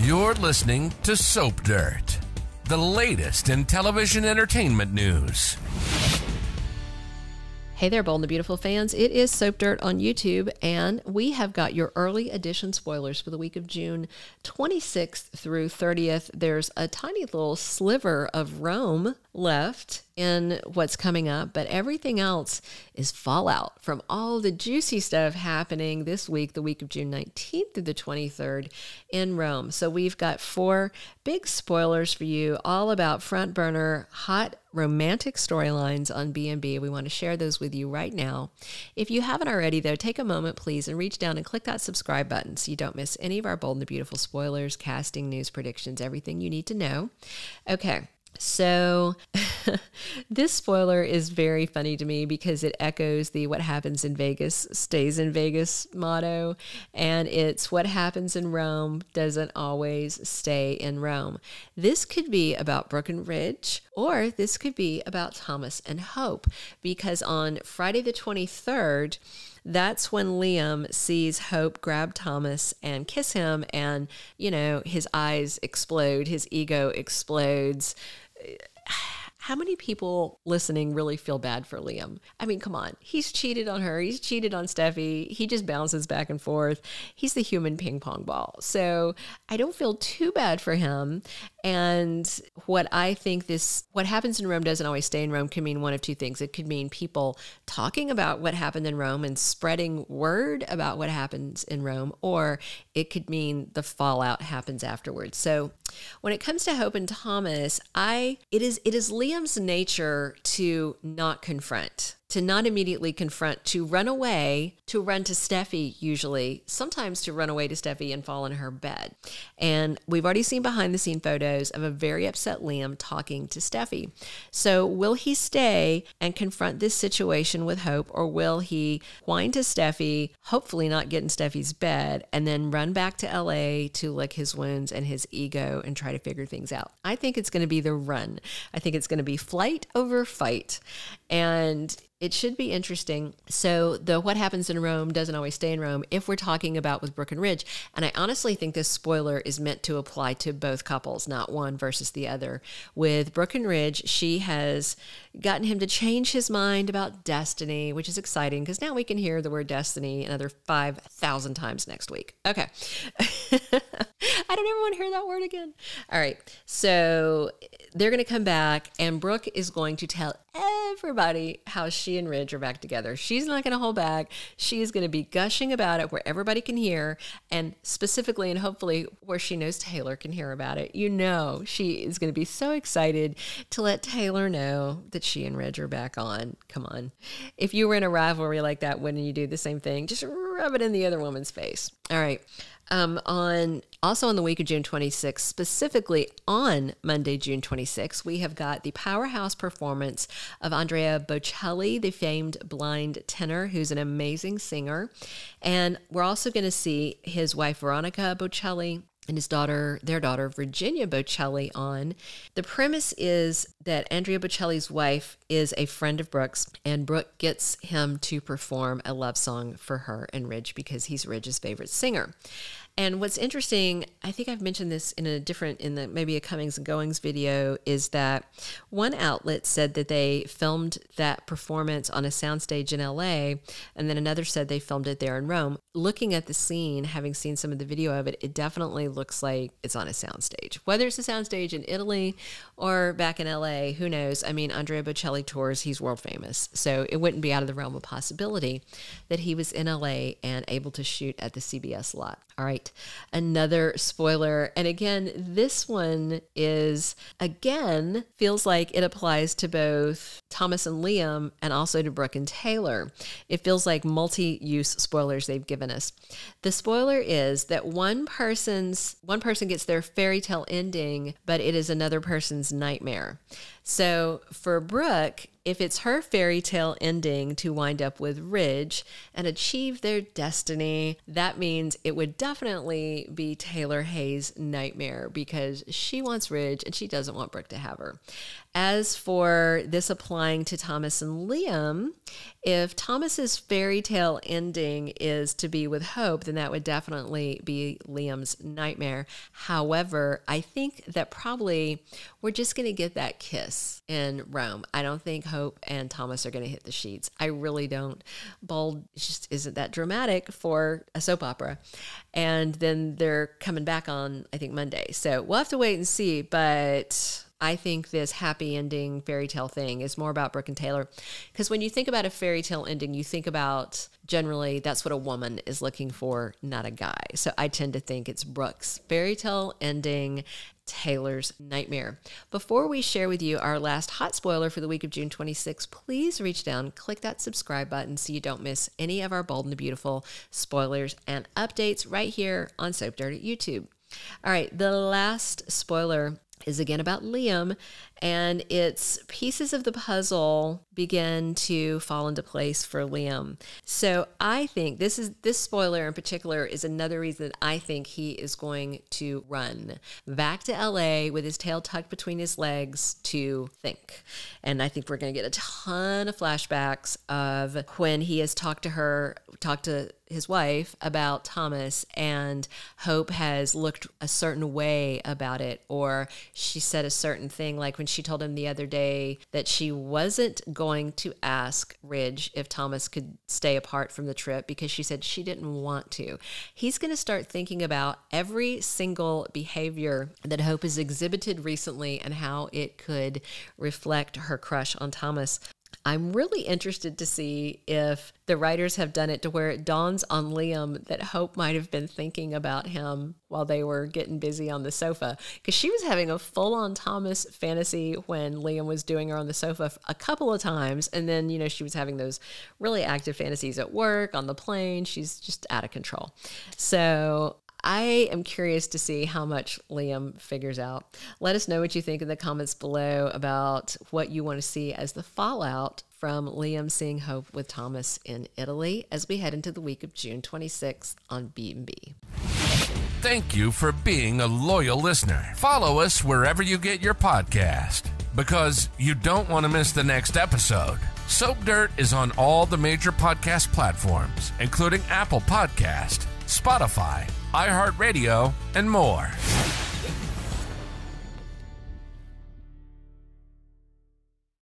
You're listening to Soap Dirt, the latest in television entertainment news. Hey there, Bold and the Beautiful fans. It is Soap Dirt on YouTube, and we have got your early edition spoilers for the week of June 26th through 30th. There's a tiny little sliver of Rome left in what's coming up, but everything else is fallout from all the juicy stuff happening this week, the week of June 19th through the 23rd in Rome. So we've got four big spoilers for you, all about front burner, hot romantic storylines on B&B. We want to share those with you right now. If you haven't already, though, take a moment, please, and reach down and click that subscribe button so you don't miss any of our bold and the beautiful spoilers, casting, news, predictions, everything you need to know. Okay. So, this spoiler is very funny to me because it echoes the what happens in Vegas stays in Vegas motto. And it's what happens in Rome doesn't always stay in Rome. This could be about Brooke and Ridge, or this could be about Thomas and Hope, because on Friday the 23rd, that's when Liam sees Hope grab Thomas and kiss him, and, you know, his eyes explode, his ego explodes how many people listening really feel bad for Liam? I mean, come on. He's cheated on her. He's cheated on Steffy. He just bounces back and forth. He's the human ping pong ball. So I don't feel too bad for him. And what I think this, what happens in Rome doesn't always stay in Rome can mean one of two things. It could mean people talking about what happened in Rome and spreading word about what happens in Rome, or it could mean the fallout happens afterwards. So when it comes to Hope and Thomas, I, it is, it is Liam's nature to not confront to not immediately confront, to run away, to run to Steffy, usually, sometimes to run away to Steffy and fall in her bed. And we've already seen behind the scene photos of a very upset Liam talking to Steffy. So, will he stay and confront this situation with Hope, or will he whine to Steffy, hopefully not get in Steffy's bed, and then run back to LA to lick his wounds and his ego and try to figure things out? I think it's going to be the run. I think it's going to be flight over fight. And it should be interesting. So, the what happens in Rome doesn't always stay in Rome if we're talking about with Brooke and Ridge. And I honestly think this spoiler is meant to apply to both couples, not one versus the other. With Brooke and Ridge, she has gotten him to change his mind about destiny, which is exciting because now we can hear the word destiny another 5,000 times next week. Okay. I don't ever want to hear that word again. All right. So they're going to come back, and Brooke is going to tell everybody how she and Ridge are back together. She's not going to hold back. She is going to be gushing about it where everybody can hear, and specifically and hopefully where she knows Taylor can hear about it. You know, she is going to be so excited to let Taylor know that she and Ridge are back on. Come on. If you were in a rivalry like that, wouldn't you do the same thing? Just rub it in the other woman's face. All right. Um, on also on the week of June 26, specifically on Monday, June 26, we have got the powerhouse performance of Andrea Bocelli, the famed blind tenor, who's an amazing singer. And we're also going to see his wife, Veronica Bocelli, and his daughter, their daughter, Virginia Bocelli, on. The premise is that Andrea Bocelli's wife is a friend of Brooke's, and Brooke gets him to perform a love song for her and Ridge because he's Ridge's favorite singer. And what's interesting, I think I've mentioned this in a different, in the maybe a comings and goings video, is that one outlet said that they filmed that performance on a soundstage in LA, and then another said they filmed it there in Rome. Looking at the scene, having seen some of the video of it, it definitely looks like it's on a soundstage. Whether it's a soundstage in Italy or back in LA, who knows? I mean, Andrea Bocelli tours, he's world famous. So it wouldn't be out of the realm of possibility that he was in LA and able to shoot at the CBS lot. All right, another spoiler. And again, this one is, again, feels like it applies to both Thomas and Liam and also to Brooke and Taylor. It feels like multi use spoilers they've given The spoiler is that one person's, one person gets their fairy tale ending, but it is another person's nightmare. So for Brooke, if it's her fairy tale ending to wind up with Ridge and achieve their destiny, that means it would definitely be Taylor Hayes' nightmare because she wants Ridge and she doesn't want Brooke to have her. As for this applying to Thomas and Liam, if Thomas's fairy tale ending is to be with Hope, then that would definitely be Liam's nightmare. However, I think that probably we're just going to get that kiss in Rome. I don't think Hope and Thomas are going to hit the sheets. I really don't. Bold just isn't that dramatic for a soap opera. And then they're coming back on, I think, Monday. So we'll have to wait and see. But I think this happy ending fairy tale thing is more about Brooke and Taylor. Because when you think about a fairy tale ending, you think about generally that's what a woman is looking for, not a guy. So I tend to think it's Brooke's fairy tale ending, Taylor's nightmare. Before we share with you our last hot spoiler for the week of June 26, please reach down, click that subscribe button so you don't miss any of our bold and the beautiful spoilers and updates right here on Soap Dirt at YouTube. All right, the last spoiler is again about Liam, and it's pieces of the puzzle begin to fall into place for Liam. So I think this is this spoiler in particular is another reason I think he is going to run back to LA with his tail tucked between his legs to think. And I think we're going to get a ton of flashbacks of when he has talked to her, talked to his wife about Thomas and Hope has looked a certain way about it or she said a certain thing like when she told him the other day that she wasn't going to ask Ridge if Thomas could stay apart from the trip because she said she didn't want to. He's going to start thinking about every single behavior that Hope has exhibited recently and how it could reflect her crush on Thomas. I'm really interested to see if the writers have done it to where it dawns on Liam that Hope might have been thinking about him while they were getting busy on the sofa. Because she was having a full on Thomas fantasy when Liam was doing her on the sofa a couple of times. And then, you know, she was having those really active fantasies at work, on the plane. She's just out of control. So I am curious to see how much Liam figures out. Let us know what you think in the comments below about what you want to see as the fallout from Liam seeing Hope with Thomas in Italy as we head into the week of June 26th on B&B. Thank you for being a loyal listener. Follow us wherever you get your podcast because you don't want to miss the next episode. Soap Dirt is on all the major podcast platforms, including Apple Podcast, Spotify, iHeartRadio, and more.